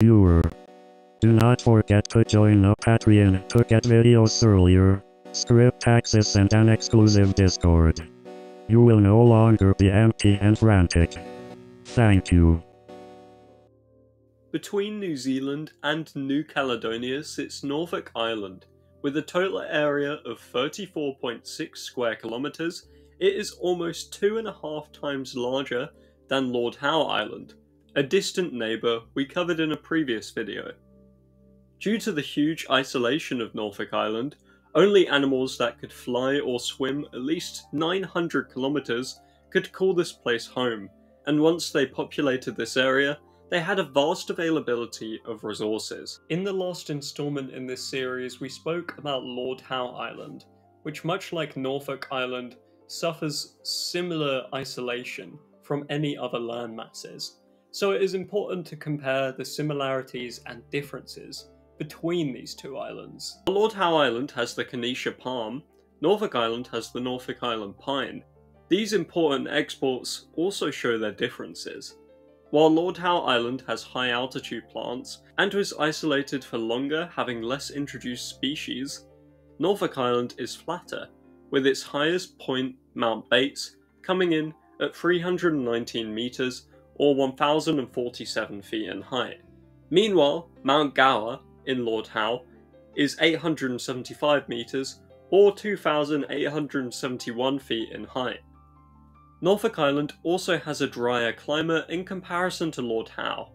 Viewer. Do not forget to join the Patreon to get videos earlier, script access and an exclusive Discord. You will no longer be empty and frantic. Thank you. Between New Zealand and New Caledonia sits Norfolk Island. With a total area of 34.6 square kilometres, it is almost two and a half times larger than Lord Howe Island, a distant neighbour we covered in a previous video. Due to the huge isolation of Norfolk Island, only animals that could fly or swim at least 900 kilometres could call this place home, and once they populated this area, they had a vast availability of resources. In the last instalment in this series, we spoke about Lord Howe Island, which much like Norfolk Island, suffers similar isolation from any other land masses. So it is important to compare the similarities and differences between these two islands. Lord Howe Island has the Kenetia palm, Norfolk Island has the Norfolk Island pine. These important exports also show their differences. While Lord Howe Island has high altitude plants and was isolated for longer having less introduced species, Norfolk Island is flatter, with its highest point, Mount Bates, coming in at 319 metres or 1047 feet in height. Meanwhile, Mount Gower in Lord Howe is 875 metres or 2871 feet in height. Norfolk Island also has a drier climate in comparison to Lord Howe,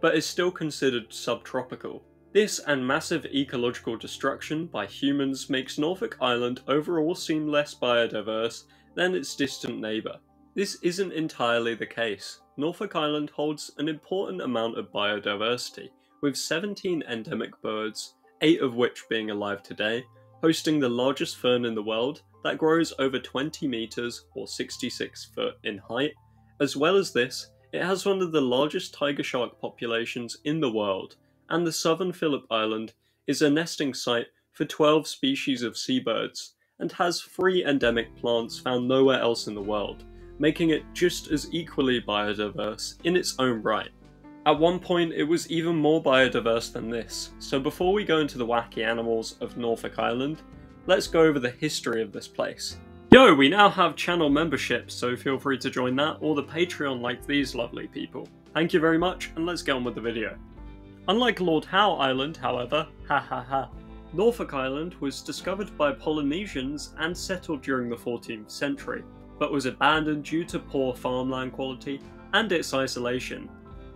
but is still considered subtropical. This and massive ecological destruction by humans makes Norfolk Island overall seem less biodiverse than its distant neighbour. This isn't entirely the case. Norfolk Island holds an important amount of biodiversity, with 17 endemic birds, 8 of which being alive today, hosting the largest fern in the world that grows over 20 metres or 66 foot in height. As well as this, it has one of the largest tiger shark populations in the world, and the southern Phillip Island is a nesting site for 12 species of seabirds and has three endemic plants found nowhere else in the world, making it just as equally biodiverse in its own right. At one point, it was even more biodiverse than this, so before we go into the wacky animals of Norfolk Island, let's go over the history of this place. Yo, we now have channel memberships, so feel free to join that or the Patreon like these lovely people. Thank you very much, and let's get on with the video. Unlike Lord Howe Island, however, ha ha ha, Norfolk Island was discovered by Polynesians and settled during the 14th century, but was abandoned due to poor farmland quality and its isolation.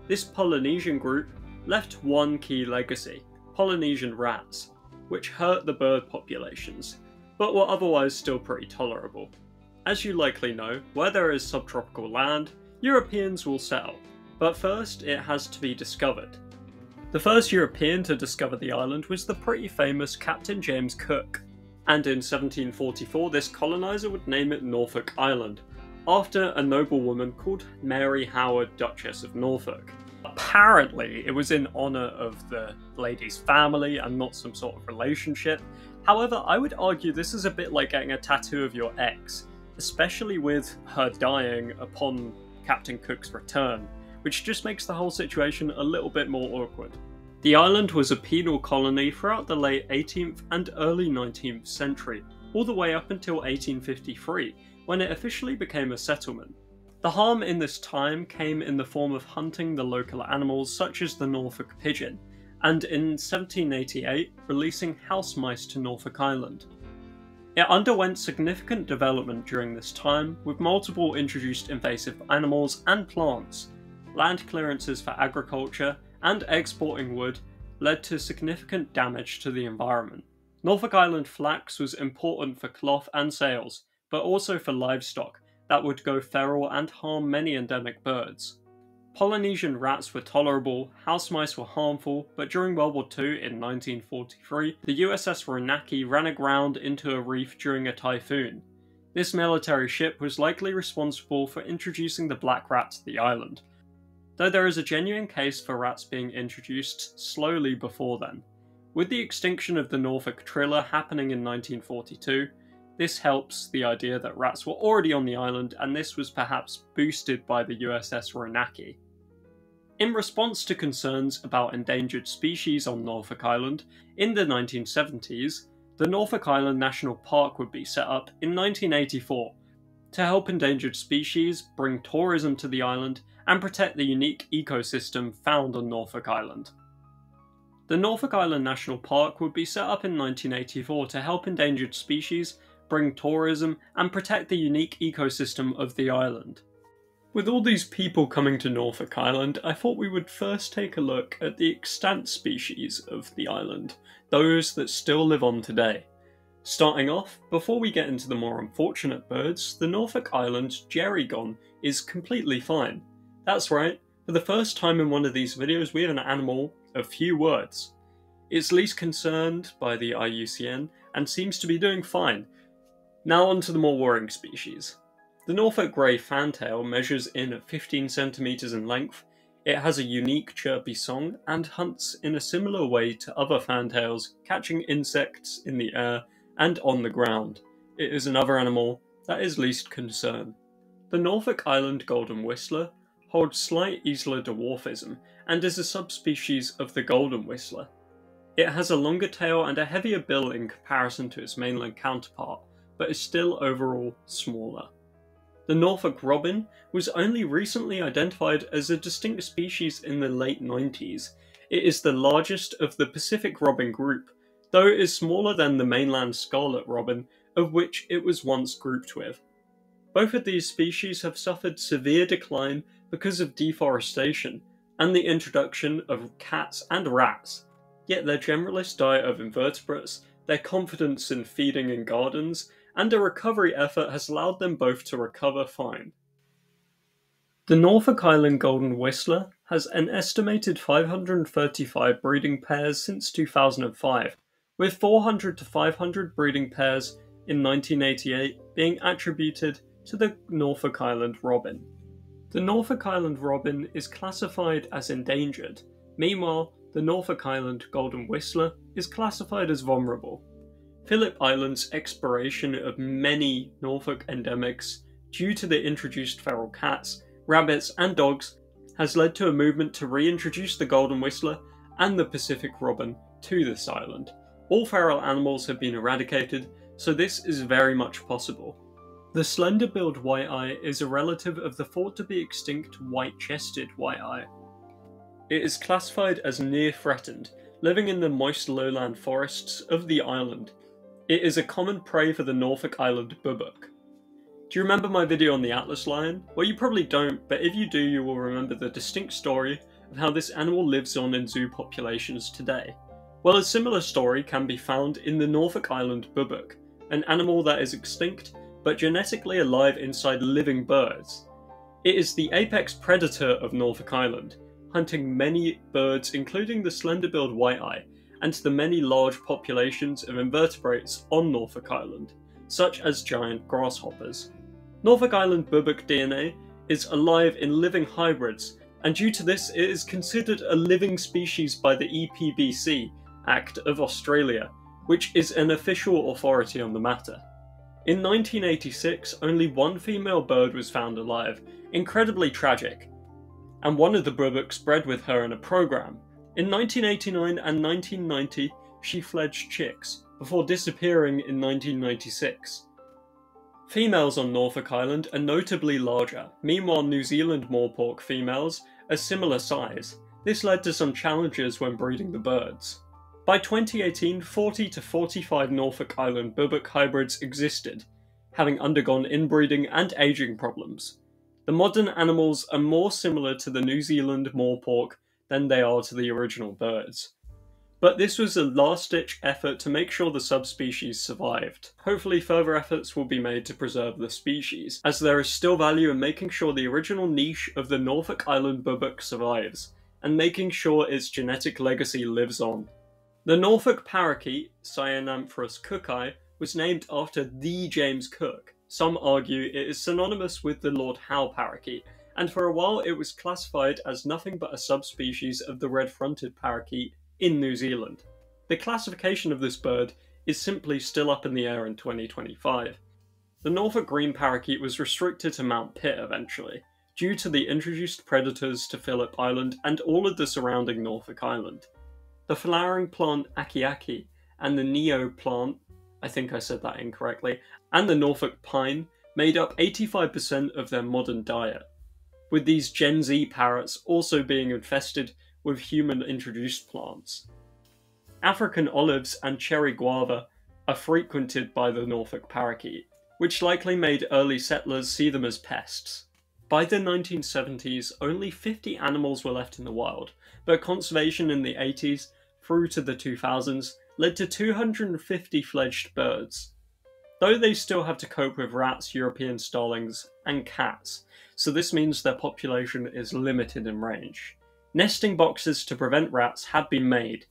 This Polynesian group left one key legacy, Polynesian rats, which hurt the bird populations, but were otherwise still pretty tolerable. As you likely know, where there is subtropical land, Europeans will settle, but first it has to be discovered, the first European to discover the island was the pretty famous Captain James Cook, and in 1744 this coloniser would name it Norfolk Island, after a noblewoman called Mary Howard, Duchess of Norfolk. Apparently, it was in honour of the lady's family and not some sort of relationship. However, I would argue this is a bit like getting a tattoo of your ex, especially with her dying upon Captain Cook's return which just makes the whole situation a little bit more awkward. The island was a penal colony throughout the late 18th and early 19th century, all the way up until 1853, when it officially became a settlement. The harm in this time came in the form of hunting the local animals such as the Norfolk pigeon, and in 1788 releasing house mice to Norfolk Island. It underwent significant development during this time, with multiple introduced invasive animals and plants, land clearances for agriculture, and exporting wood led to significant damage to the environment. Norfolk Island flax was important for cloth and sails, but also for livestock that would go feral and harm many endemic birds. Polynesian rats were tolerable, house mice were harmful, but during World War II in 1943, the USS Reinecke ran aground into a reef during a typhoon. This military ship was likely responsible for introducing the black rat to the island, though there is a genuine case for rats being introduced slowly before then. With the extinction of the Norfolk Triller happening in 1942, this helps the idea that rats were already on the island and this was perhaps boosted by the USS Reinecke. In response to concerns about endangered species on Norfolk Island, in the 1970s, the Norfolk Island National Park would be set up in 1984 to help endangered species, bring tourism to the island, and protect the unique ecosystem found on Norfolk Island. The Norfolk Island National Park would be set up in 1984 to help endangered species, bring tourism, and protect the unique ecosystem of the island. With all these people coming to Norfolk Island, I thought we would first take a look at the extant species of the island, those that still live on today. Starting off, before we get into the more unfortunate birds, the Norfolk Island gerygone is completely fine. That's right, for the first time in one of these videos we have an animal of few words. It's least concerned by the IUCN and seems to be doing fine. Now on to the more worrying species. The Norfolk Grey fantail measures in at 15 centimeters in length. It has a unique chirpy song and hunts in a similar way to other fantails, catching insects in the air and on the ground. It is another animal that is least concern. The Norfolk Island golden whistler holds slight island dwarfism and is a subspecies of the golden whistler. It has a longer tail and a heavier bill in comparison to its mainland counterpart, but is still overall smaller. The Norfolk robin was only recently identified as a distinct species in the late 90s. It is the largest of the Pacific robin group though it is smaller than the mainland scarlet robin, of which it was once grouped with. Both of these species have suffered severe decline because of deforestation and the introduction of cats and rats, yet their generalist diet of invertebrates, their confidence in feeding in gardens, and a recovery effort has allowed them both to recover fine. The Norfolk Island golden whistler has an estimated 535 breeding pairs since 2005, with 400 to 500 breeding pairs in 1988 being attributed to the Norfolk Island robin. The Norfolk Island robin is classified as endangered, meanwhile, the Norfolk Island golden whistler is classified as vulnerable. Phillip Island's expiration of many Norfolk endemics due to the introduced feral cats, rabbits, and dogs has led to a movement to reintroduce the golden whistler and the Pacific robin to this island. All feral animals have been eradicated, so this is very much possible. The slender-billed white-eye is a relative of the thought-to-be extinct white-chested white-eye. It is classified as near threatened, living in the moist lowland forests of the island. It is a common prey for the Norfolk Island boobook. Do you remember my video on the Atlas lion? Well, you probably don't, but if you do, you will remember the distinct story of how this animal lives on in zoo populations today. Well, a similar story can be found in the Norfolk Island boobook, an animal that is extinct but genetically alive inside living birds. It is the apex predator of Norfolk Island, hunting many birds including the slender-billed white-eye and the many large populations of invertebrates on Norfolk Island, such as giant grasshoppers. Norfolk Island boobook DNA is alive in living hybrids, and due to this it is considered a living species by the EPBC Act of Australia, which is an official authority on the matter. In 1986, only one female bird was found alive, incredibly tragic, and one of the boobooks bred with her in a program. In 1989 and 1990, she fledged chicks, before disappearing in 1996. Females on Norfolk Island are notably larger, meanwhile New Zealand morepork females are similar size. This led to some challenges when breeding the birds. By 2018, 40 to 45 Norfolk Island boobook hybrids existed, having undergone inbreeding and aging problems. The modern animals are more similar to the New Zealand morepork than they are to the original birds. But this was a last-ditch effort to make sure the subspecies survived. Hopefully further efforts will be made to preserve the species, as there is still value in making sure the original niche of the Norfolk Island boobook survives, and making sure its genetic legacy lives on. The Norfolk parakeet, Cyanoramphus cookii, was named after the James Cook. Some argue it is synonymous with the Lord Howe parakeet, and for a while it was classified as nothing but a subspecies of the red-fronted parakeet in New Zealand. The classification of this bird is simply still up in the air in 2025. The Norfolk green parakeet was restricted to Mount Pitt eventually, due to the introduced predators to Phillip Island and all of the surrounding Norfolk Island. The flowering plant Akiaki and the Neo plant, I think I said that incorrectly, and the Norfolk pine made up 85% of their modern diet, with these Gen Z parrots also being infested with human introduced plants. African olives and cherry guava are frequented by the Norfolk parakeet, which likely made early settlers see them as pests. By the 1970s, only 50 animals were left in the wild, but conservation in the 80s through to the 2000s led to 250 fledged birds. Though they still have to cope with rats, European starlings, and cats, so this means their population is limited in range. Nesting boxes to prevent rats have been made.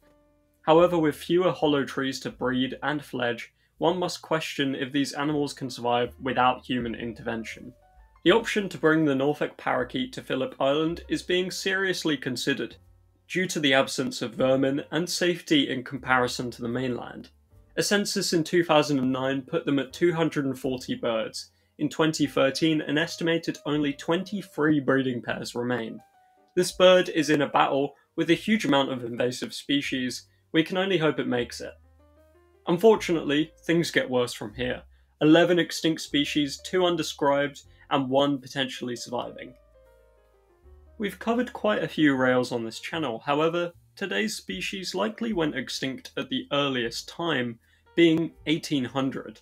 However, with fewer hollow trees to breed and fledge, one must question if these animals can survive without human intervention. The option to bring the Norfolk parakeet to Phillip Island is being seriously considered, due to the absence of vermin and safety in comparison to the mainland. A census in 2009 put them at 240 birds. In 2013, an estimated only 23 breeding pairs remain. This bird is in a battle with a huge amount of invasive species. We can only hope it makes it. Unfortunately, things get worse from here. 11 extinct species, 2 undescribed, and one potentially surviving. We've covered quite a few rails on this channel, however, today's species likely went extinct at the earliest time, being 1800.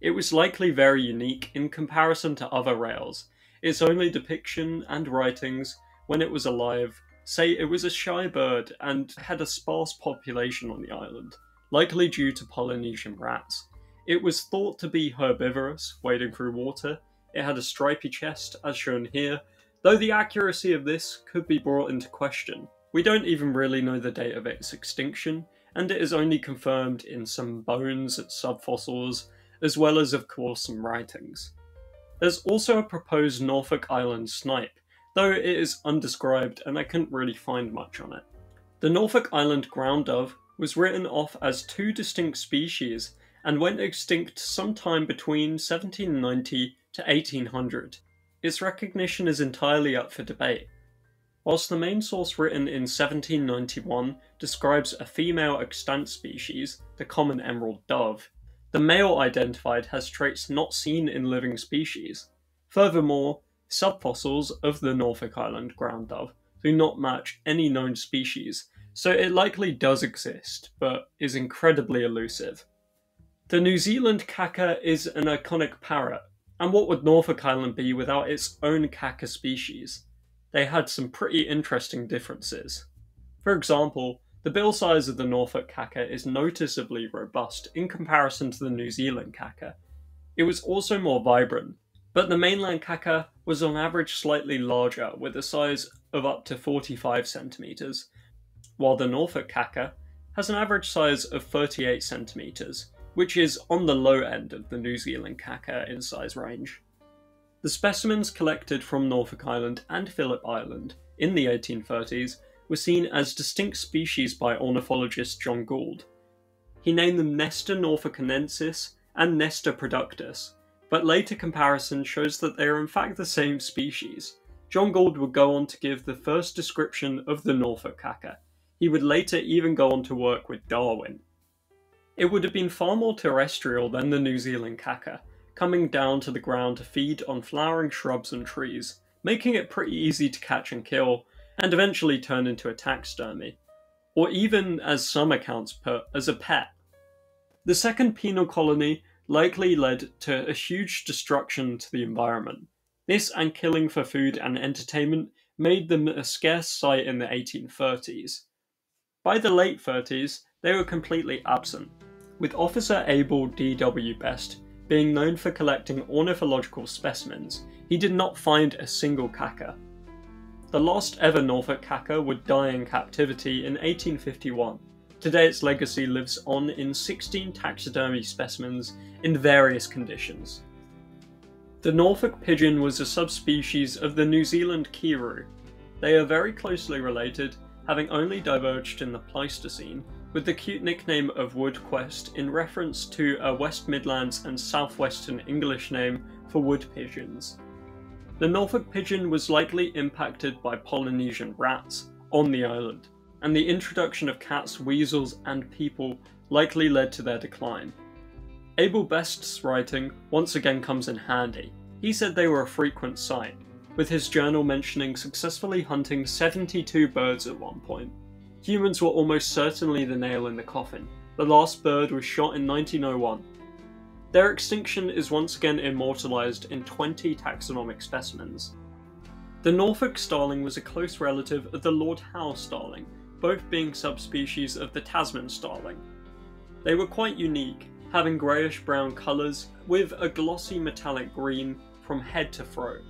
It was likely very unique in comparison to other rails. Its only depiction and writings, when it was alive, say it was a shy bird and had a sparse population on the island, likely due to Polynesian rats. It was thought to be herbivorous, wading through water, it had a stripy chest, as shown here, though the accuracy of this could be brought into question. We don't even really know the date of its extinction, and it is only confirmed in some bones and subfossils, as well as, of course, some writings. There's also a proposed Norfolk Island snipe, though it is undescribed and I couldn't really find much on it. The Norfolk Island ground dove was written off as two distinct species and went extinct sometime between 1790 to 1800. Its recognition is entirely up for debate. Whilst the main source written in 1791 describes a female extant species, the common emerald dove, the male identified has traits not seen in living species. Furthermore, subfossils of the Norfolk Island ground dove do not match any known species, so it likely does exist, but is incredibly elusive. The New Zealand kaka is an iconic parrot, and what would Norfolk Island be without its own kaka species? They had some pretty interesting differences. For example, the bill size of the Norfolk kaka is noticeably robust in comparison to the New Zealand kaka. It was also more vibrant, but the mainland kaka was on average slightly larger with a size of up to 45 centimeters, while the Norfolk kaka has an average size of 38 centimeters, which is on the low end of the New Zealand kaka in size range. The specimens collected from Norfolk Island and Phillip Island in the 1830s were seen as distinct species by ornithologist John Gould. He named them Nestor norfolkensis and Nestor productus, but later comparison shows that they are in fact the same species. John Gould would go on to give the first description of the Norfolk kaka. He would later even go on to work with Darwin. It would have been far more terrestrial than the New Zealand kaka, coming down to the ground to feed on flowering shrubs and trees, making it pretty easy to catch and kill, and eventually turn into a taxidermy, or even, as some accounts put, as a pet. The second penal colony likely led to a huge destruction to the environment. This and killing for food and entertainment made them a scarce sight in the 1830s. By the late 30s, they were completely absent, with Officer Abel D.W. Best being known for collecting ornithological specimens, he did not find a single kaka. The last ever Norfolk kaka would die in captivity in 1851. Today its legacy lives on in 16 taxidermy specimens in various conditions. The Norfolk pigeon was a subspecies of the New Zealand kererū. They are very closely related, having only diverged in the Pleistocene, with the cute nickname of Woodquest in reference to a West Midlands and southwestern English name for wood pigeons. The Norfolk pigeon was likely impacted by Polynesian rats on the island, and the introduction of cats, weasels, and people likely led to their decline. Abel Best's writing once again comes in handy. He said they were a frequent sight, with his journal mentioning successfully hunting 72 birds at one point. Humans were almost certainly the nail in the coffin. The last bird was shot in 1901. Their extinction is once again immortalised in 20 taxonomic specimens. The Norfolk starling was a close relative of the Lord Howe starling, both being subspecies of the Tasman starling. They were quite unique, having greyish brown colours with a glossy metallic green from head to throat.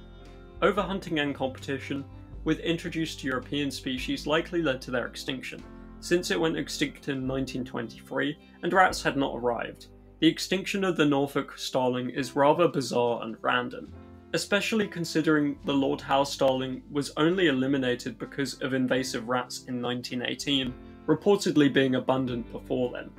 Overhunting and competition with introduced European species likely led to their extinction, since it went extinct in 1923 and rats had not arrived. The extinction of the Norfolk starling is rather bizarre and random, especially considering the Lord Howe starling was only eliminated because of invasive rats in 1918, reportedly being abundant before then.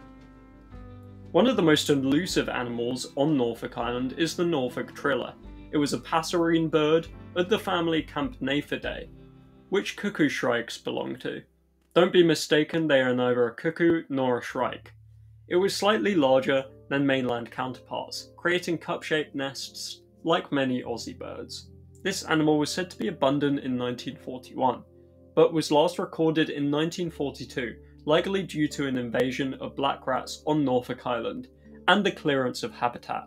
One of the most elusive animals on Norfolk Island is the Norfolk triller. It was a passerine bird of the family Campnaphidae, which cuckoo shrikes belong to. Don't be mistaken, they are neither a cuckoo nor a shrike. It was slightly larger than mainland counterparts, creating cup-shaped nests like many Aussie birds. This animal was said to be abundant in 1941, but was last recorded in 1942 likely due to an invasion of black rats on Norfolk Island and the clearance of habitat.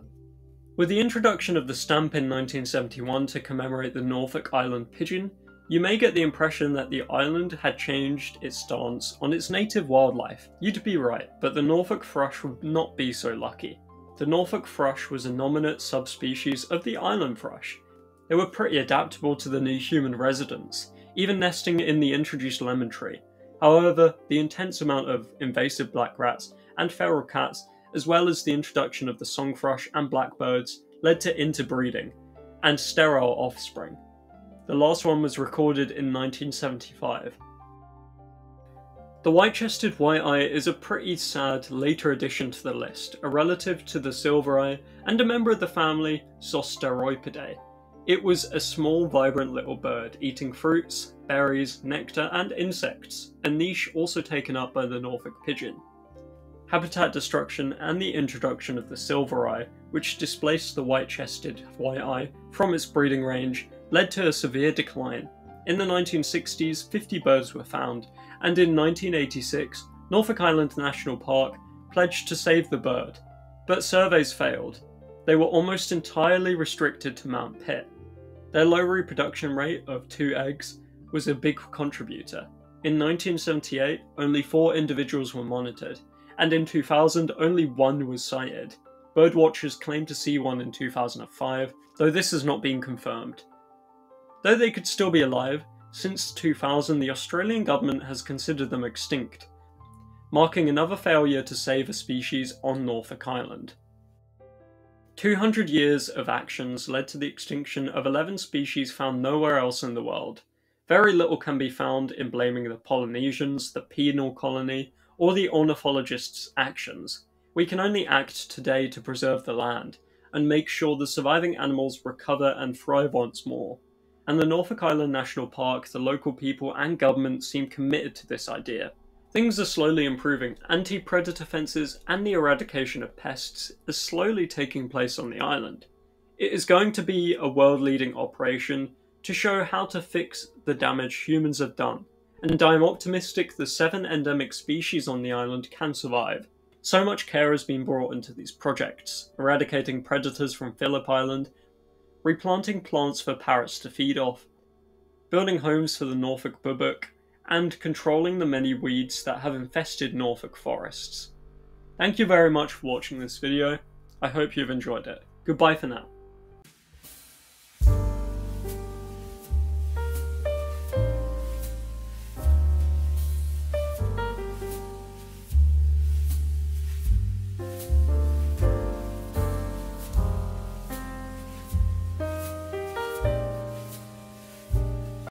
With the introduction of the stamp in 1971 to commemorate the Norfolk Island pigeon, you may get the impression that the island had changed its stance on its native wildlife. You'd be right, but the Norfolk thrush would not be so lucky. The Norfolk thrush was a nominate subspecies of the island thrush. They were pretty adaptable to the new human residents, even nesting in the introduced lemon tree, However, the intense amount of invasive black rats and feral cats, as well as the introduction of the song thrush and blackbirds, led to interbreeding and sterile offspring. The last one was recorded in 1975. The white-chested white-eye is a pretty sad later addition to the list, a relative to the silver eye and a member of the family Zosteropidae. It was a small, vibrant little bird, eating fruits, berries, nectar, and insects, a niche also taken up by the Norfolk pigeon. Habitat destruction and the introduction of the silver eye, which displaced the white-chested white eye from its breeding range, led to a severe decline. In the 1960s, 50 birds were found, and in 1986, Norfolk Island National Park pledged to save the bird, but surveys failed. They were almost entirely restricted to Mount Pitt. Their low reproduction rate of two eggs was a big contributor. In 1978, only four individuals were monitored, and in 2000, only one was sighted. Birdwatchers claimed to see one in 2005, though this has not been confirmed. Though they could still be alive, since 2000 the Australian government has considered them extinct, marking another failure to save a species on Norfolk Island. 200 years of actions led to the extinction of 11 species found nowhere else in the world. Very little can be found in blaming the Polynesians, the penal colony, or the ornithologists' actions. We can only act today to preserve the land and make sure the surviving animals recover and thrive once more. And the Norfolk Island National Park, the local people, and government seem committed to this idea. Things are slowly improving. Anti-predator fences and the eradication of pests is slowly taking place on the island. It is going to be a world-leading operation to show how to fix the damage humans have done, and I am optimistic the seven endemic species on the island can survive. So much care has been brought into these projects, eradicating predators from Phillip Island, replanting plants for parrots to feed off, building homes for the Norfolk boobook, and controlling the many weeds that have infested Norfolk forests. Thank you very much for watching this video, I hope you've enjoyed it. Goodbye for now.